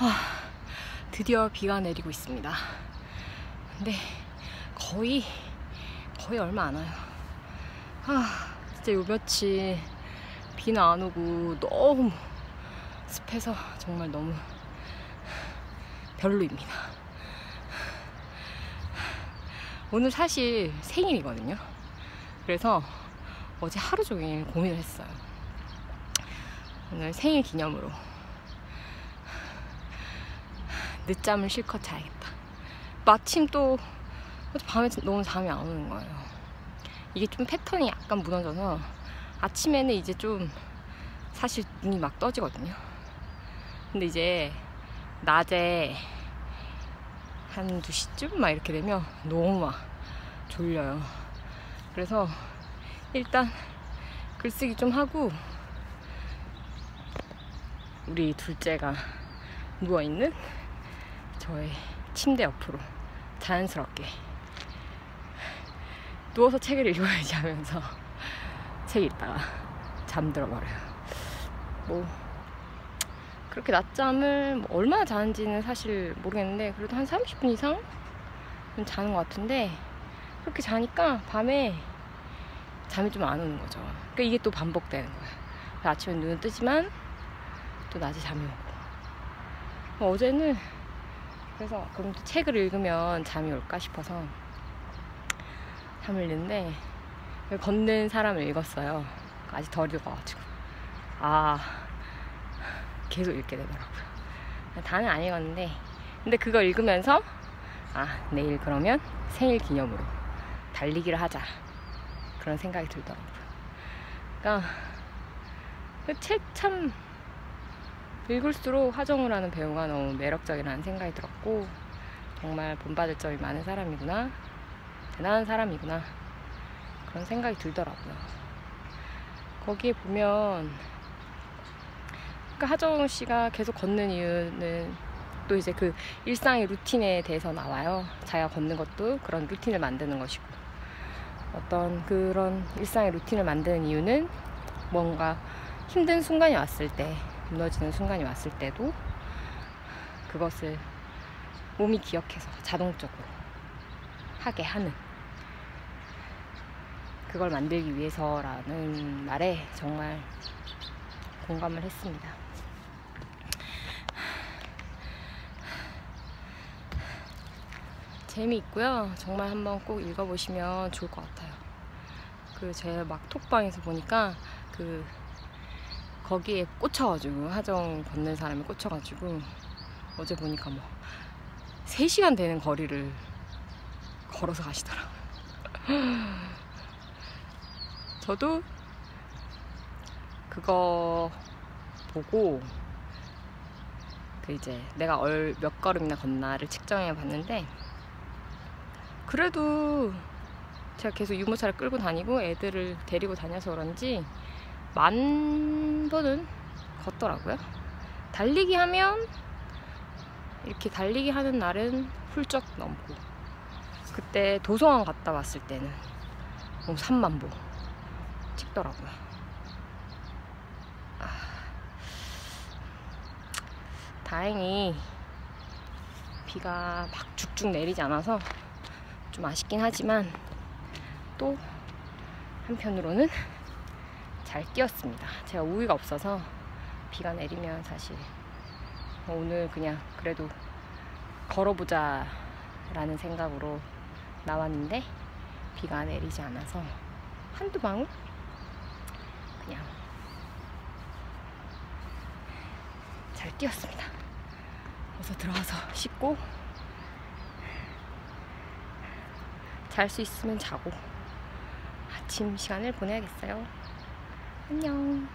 아, 드디어 비가 내리고 있습니다. 근데 거의 거의 얼마 안 와요. 아, 진짜 요 며칠 비는 안 오고 너무 습해서 정말 너무 별로입니다. 오늘 사실 생일이거든요. 그래서 어제 하루 종일 고민을 했어요. 오늘 생일 기념으로 늦잠을 실컷 자야겠다. 마침 또 밤에 너무 잠이 안 오는 거예요. 이게 좀 패턴이 약간 무너져서 아침에는 이제 좀 사실 눈이 막 떠지거든요. 근데 이제 낮에 한 2시쯤 막 이렇게 되면 너무 막 졸려요. 그래서 일단 글쓰기 좀 하고 우리 둘째가 누워있는 저의 침대 옆으로 자연스럽게 누워서 책을 읽어야지 하면서 책 읽다가 잠들어 버려요. 뭐 그렇게 낮잠을 뭐 얼마나 자는지는 사실 모르겠는데 그래도 한 30분 이상 자는 것 같은데 그렇게 자니까 밤에 잠이 좀 안 오는 거죠. 그러니까 이게 또 반복되는 거예요. 아침에 눈은 뜨지만 또 낮에 잠이 오고. 뭐 어제는 그래서 그럼 또 책을 읽으면 잠이 올까 싶어서 잠을 읽는데 걷는 사람을 읽었어요. 아직 덜 읽어가지고 아 계속 읽게 되더라고요. 다는 안 읽었는데 근데 그거 읽으면서 아 내일 그러면 생일 기념으로 달리기를 하자 그런 생각이 들더라고요. 그러니까 그 책참 읽을수록 하정우 라는 배우가 너무 매력적이라는 생각이 들었고 정말 본받을 점이 많은 사람이구나 대단한 사람이구나 그런 생각이 들더라고요. 거기에 보면 그러니까 하정우 씨가 계속 걷는 이유는 또 이제 그 일상의 루틴에 대해서 나와요. 자기가 걷는 것도 그런 루틴을 만드는 것이고 어떤 그런 일상의 루틴을 만드는 이유는 뭔가 힘든 순간이 왔을 때 무너지는 순간이 왔을 때도 그것을 몸이 기억해서 자동적으로 하게 하는 그걸 만들기 위해서라는 말에 정말 공감을 했습니다. 재미있고요. 정말 한번 꼭 읽어보시면 좋을 것 같아요. 그 제 막 톡방에서 보니까 그 거기에 꽂혀가지고 하정 걷는 사람이 꽂혀가지고 어제 보니까 뭐 3시간 되는 거리를 걸어서 가시더라고요. 저도 그거 보고 그 이제 내가 얼 몇 걸음이나 걷나를 측정해 봤는데 그래도 제가 계속 유모차를 끌고 다니고 애들을 데리고 다녀서 그런지 만 번은 걷더라고요. 달리기 하면 이렇게 달리기 하는 날은 훌쩍 넘고 그때 도서관 갔다 왔을 때는 뭐 3만 보 찍더라고요. 아, 다행히 비가 막 죽죽 내리지 않아서 좀 아쉽긴 하지만 또 한편으로는 잘 뛰었습니다. 제가 우위가 없어서 비가 내리면 사실 오늘 그냥 그래도 걸어보자 라는 생각으로 나왔는데 비가 내리지 않아서 한두 방울 그냥 잘 뛰었습니다. 어서 들어가서 씻고 잘 수 있으면 자고 아침 시간을 보내야겠어요. 안녕.